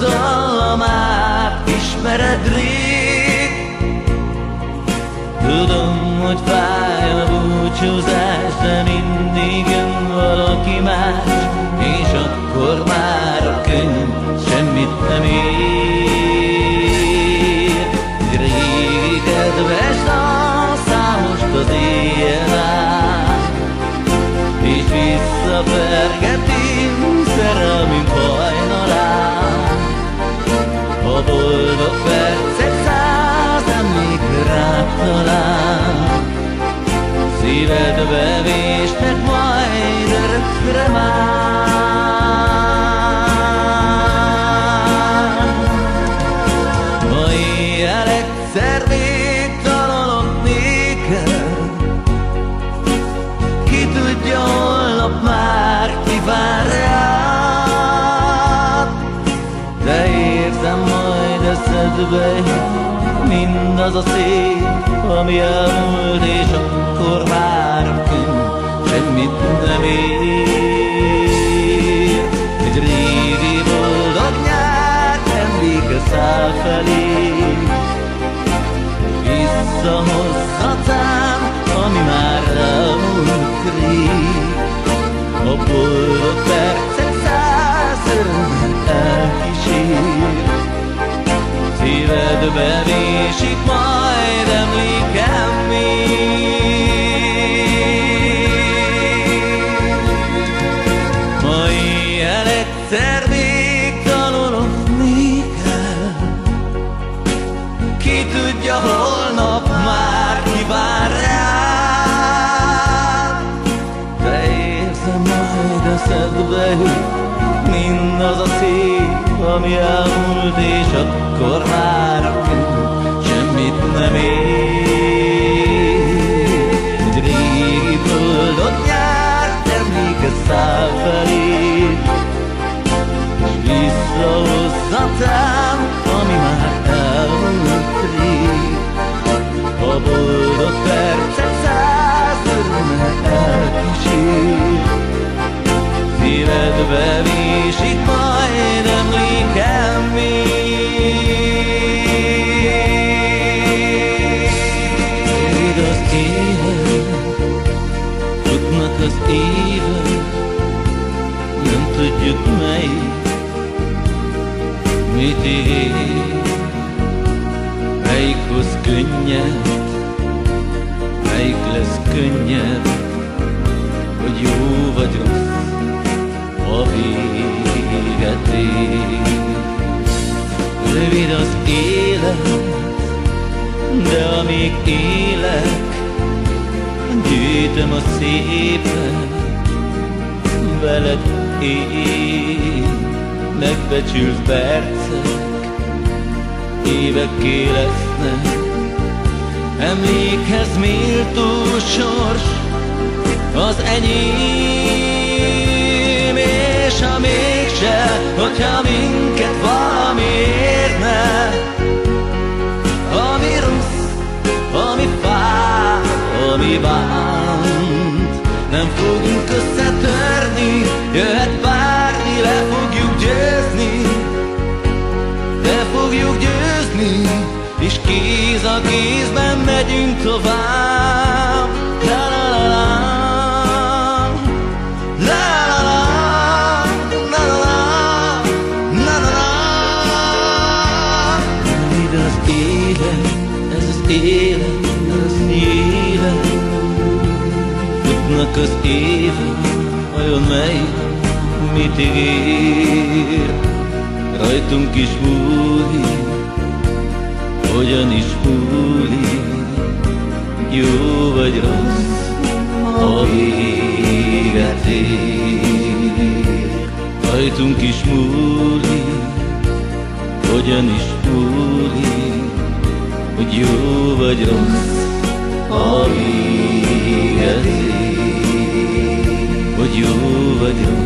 dallamát ismered rég Tudom, hogy fáj a búcsúzás, de mindig jön valaki más És akkor már a könyv semmit nem ér Régi kedves dal, számos az éjjel át És visszapergeti szerelmünk hajnalán A boldog percek száz emlék rád Szívedbe vésnek majd örökre már mindaz a szép, ami elmúlt, és akkor már semmit nem ér. Egy régi boldog nyár emléke száll felé, visszahozhatám, Szívedbe vésik majd emlékem még. Ma éjjel egyszer végtalanok néked, Ki tudja holnap már kivár rád, De érzem majd eszedbe mindaz a szép, ami elmúlt, tudjuk melyik, mit ér. Melyik hoz könnyed, melyik lesz könnyed, hogy jó vagy rossz, a véget ér. Rövid az élet, de amíg élek, gyűjtöm a szépet, veled én, megbecsült percek, évekké lesznek, emlékhez méltó sors, az enyém, és ha mégse, hogyha minket megyünk tovább. La la la la. La la la. La la la. La. Rövid az élet, ez az élet, az élet. Futnak az évek, vajon melyik mit ígér? Rajtunk is múlik, hogyan is múlik, Rajtunk is múlik, hogyan is múlik, hogy jó vagy rossz, a véget ér. Hogy jó vagy rossz,